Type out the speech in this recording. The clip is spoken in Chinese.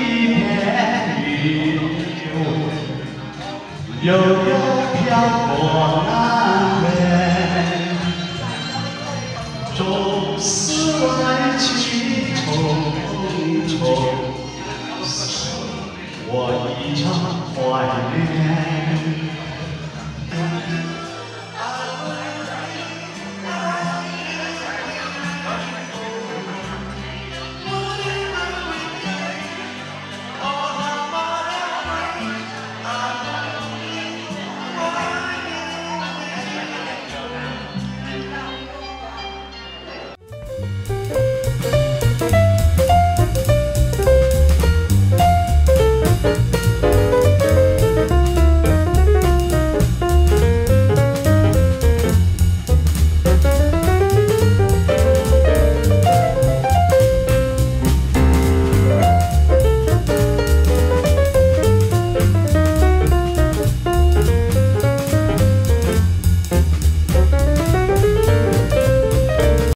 一片，悠悠漂泊南飞，愁万千，重重，我一场怀念。